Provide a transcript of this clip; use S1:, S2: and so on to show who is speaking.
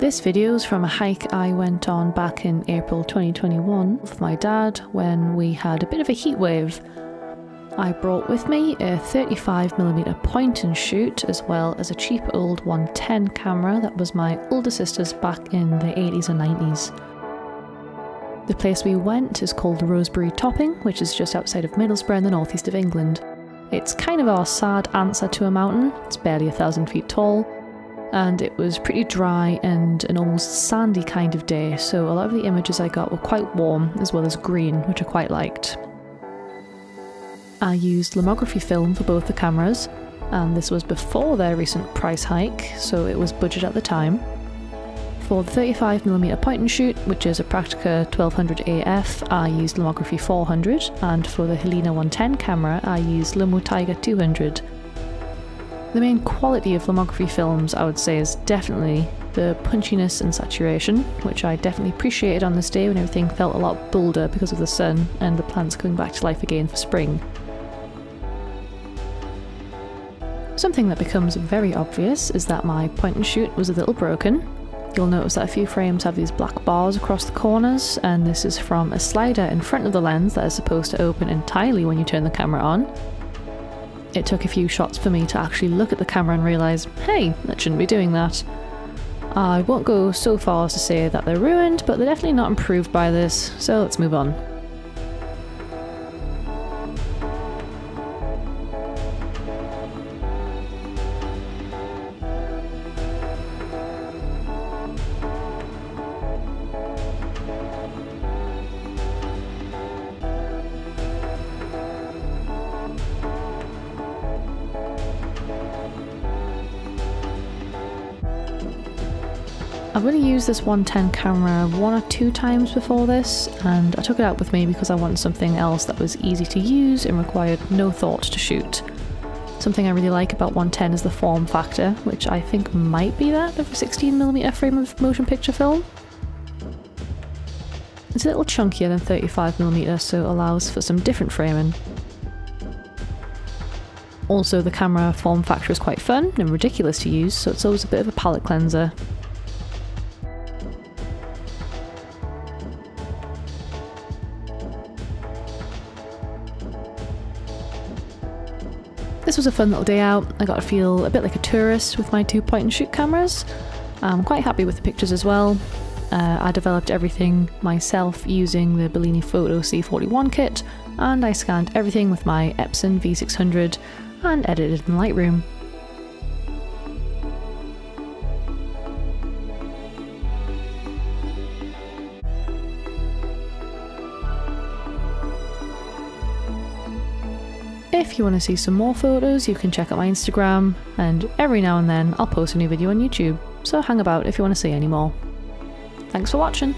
S1: This video is from a hike I went on back in April 2021 with my dad when we had a bit of a heat wave. I brought with me a 35mm point and shoot as well as a cheap old 110 camera that was my older sister's back in the 80s and 90s. The place we went is called Roseberry Topping, which is just outside of Middlesbrough in the northeast of England. It's kind of our sad answer to a mountain, it's barely a thousand feet tall, and it was pretty dry and an almost sandy kind of day, so a lot of the images I got were quite warm as well as green, which I quite liked. I used lomography film for both the cameras, and this was before their recent price hike, so it was budget at the time. For the 35mm point and shoot, which is a Praktica 1200 AF, I used Lomography 400, and for the Halina 110 camera, I used Lomo Tiger 200. The main quality of lomography films, I would say, is definitely the punchiness and saturation, which I definitely appreciated on this day when everything felt a lot bolder because of the sun and the plants coming back to life again for spring. Something that becomes very obvious is that my point and shoot was a little broken, You'll notice that a few frames have these black bars across the corners, and this is from a slider in front of the lens that is supposed to open entirely when you turn the camera on. It took a few shots for me to actually look at the camera and realise, hey, that shouldn't be doing that. I won't go so far as to say that they're ruined, but they're definitely not improved by this, so let's move on. I've only used this 110 camera one or two times before this, and I took it out with me because I wanted something else that was easy to use and required no thought to shoot. Something I really like about 110 is the form factor, which I think might be that of a 16mm frame of motion picture film. It's a little chunkier than 35mm, so it allows for some different framing. Also, the camera form factor is quite fun and ridiculous to use, so it's always a bit of a palate cleanser. This was a fun little day out. I got to feel a bit like a tourist with my two point and shoot cameras. I'm quite happy with the pictures as well. Uh, I developed everything myself using the Bellini Foto C41 kit, and I scanned everything with my Epson V600 and edited in Lightroom. If you want to see some more photos, you can check out my Instagram, and every now and then I'll post a new video on YouTube, so hang about if you want to see any more. Thanks for watching!